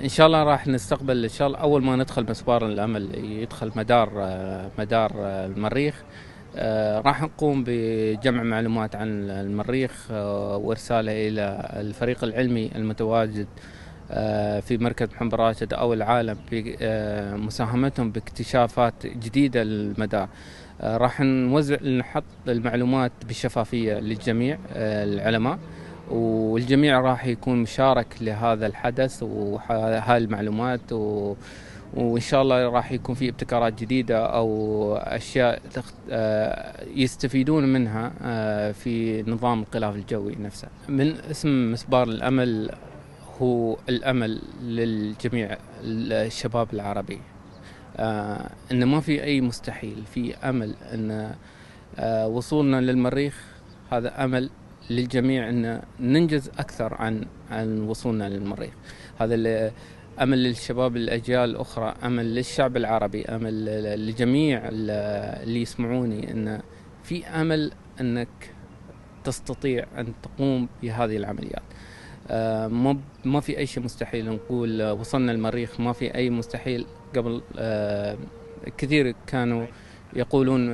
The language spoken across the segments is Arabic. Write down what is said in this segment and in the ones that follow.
إن شاء الله راح نستقبل إن شاء الله أول ما ندخل مسبار الأمل يدخل مدار مدار المريخ. راح نقوم بجمع معلومات عن المريخ وارسالها إلى الفريق العلمي المتواجد في مركز محمد راشد أو العالم بمساهمتهم باكتشافات جديدة للمدار. راح نوزع نحط المعلومات بشفافية للجميع العلماء. والجميع راح يكون مشارك لهذا الحدث وهاي المعلومات و وإن شاء الله راح يكون في ابتكارات جديدة أو أشياء يستفيدون منها في نظام الغلاف الجوي نفسه. من اسم مسبار الأمل هو الأمل للجميع الشباب العربي. ان ما في أي مستحيل في أمل إن وصولنا للمريخ هذا أمل للجميع أن ننجز أكثر عن عن وصولنا للمريخ. هذا أمل للشباب الأجيال الأخرى أمل للشعب العربي أمل لجميع اللي يسمعوني أن في أمل أنك تستطيع أن تقوم بهذه العمليات. ما ما في أي شيء مستحيل نقول وصلنا المريخ ما في أي مستحيل قبل كثير كانوا يقولون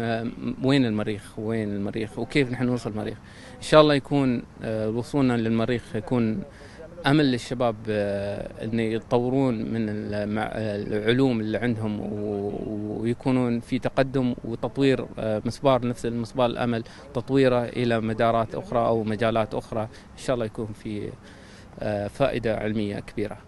وين المريخ؟ وين المريخ؟ وكيف نحن نوصل المريخ؟ إن شاء الله يكون وصولنا للمريخ يكون أمل للشباب إن يتطورون من العلوم اللي عندهم ويكونون في تقدم وتطوير مسبار نفس مسبار الأمل تطويره إلى مدارات أخرى أو مجالات أخرى. إن شاء الله يكون في فائدة علمية كبيرة.